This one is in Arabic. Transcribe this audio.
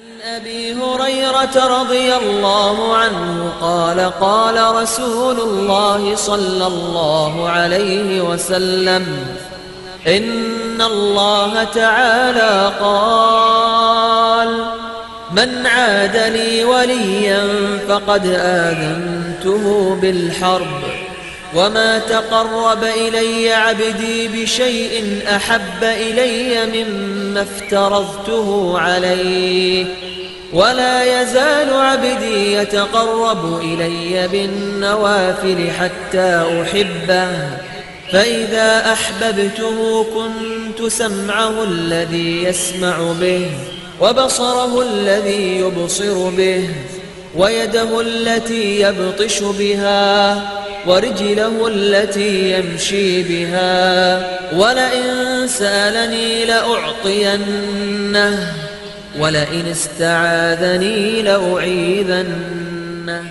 عن أبي هريرة رضي الله عنه قال قال رسول الله صلى الله عليه وسلم إن الله تعالى قال من عاد لي وليا فقد آذنته بالحرب وما تقرب إلي عبدي بشيء أحب إلي مما افترضته عليه ولا يزال عبدي يتقرب إلي بالنوافل حتى أحبه فإذا أحببته كنت سمعه الذي يسمع به وبصره الذي يبصر به ويده التي يبطش بها ورجله التي يمشي بها. ولئن سألني لأعطينه ولئن استعاذني لأعيذنه.